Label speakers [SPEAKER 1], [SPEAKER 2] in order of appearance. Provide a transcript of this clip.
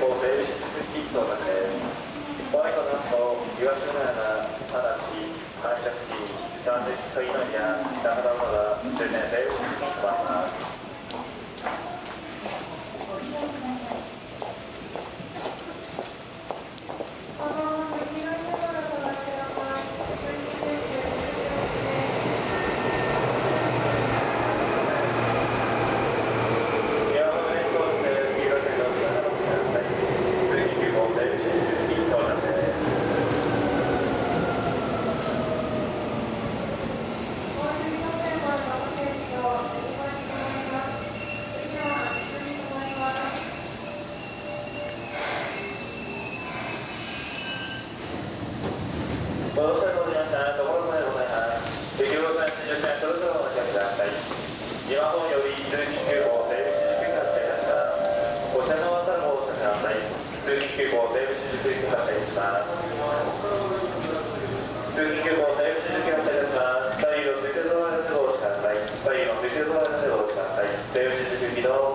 [SPEAKER 1] 急行西武新宿駅到着で。ホワイトナット、岩島が嵐、反射付き、三石鳥の宮、中田馬が終点西武新宿に停まります。宮本列島で黄色い線路を繋がってください。通勤急行西武新宿駅到着です。ご乗車の皆さん、ところまでございます。適用された入線それぞれお待ちください。今本より通勤急行西武新宿発車いたします。ご車の渡るご乗車ください。通勤急行西武新宿発車いたします。通勤急行西武新宿発車いたします。左右のついてるドアでご乗車ください。左右のついてるドアでご乗車ください。西武新宿駅の